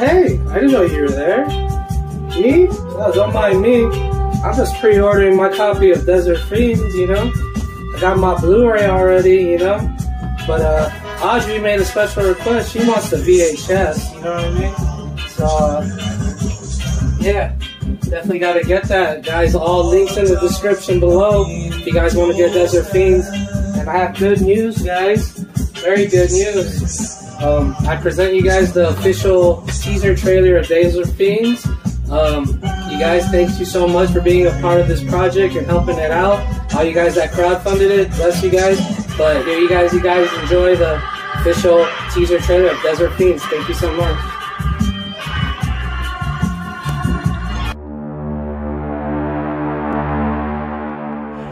I didn't know you were there. Me? No, don't mind me. I'm just pre-ordering my copy of Desert Fiends, you know? I got my Blu-ray already, you know? But uh, Audrey made a special request. She wants the VHS, you know what I mean? So, uh, yeah, definitely got to get that. Guys, all links in the description below if you guys want to get Desert Fiends. And I have good news, guys. Very good news. Um, I present you guys the official teaser trailer of Desert Fiends. Um, you guys, thank you so much for being a part of this project and helping it out. All you guys that crowdfunded it, bless you guys. But here you guys, you guys enjoy the official teaser trailer of Desert Fiends. Thank you so much.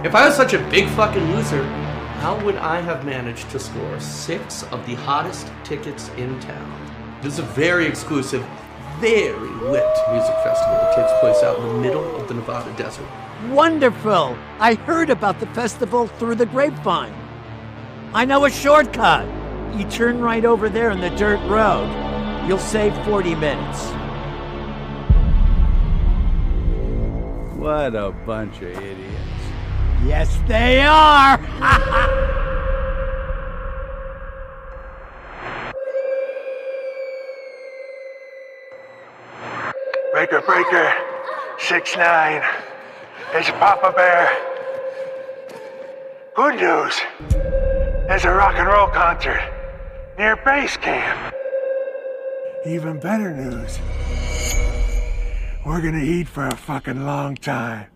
If I was such a big fucking loser, how would I have managed to score six of the hottest tickets in town? This is a very exclusive, very lit music festival that takes place out in the middle of the Nevada desert. Wonderful! I heard about the festival through the grapevine. I know a shortcut. You turn right over there in the dirt road. You'll save 40 minutes. What a bunch of idiots. They are! Breaker, breaker, six nine. It's Papa Bear. Good news. There's a rock and roll concert near base camp. Even better news. We're gonna eat for a fucking long time.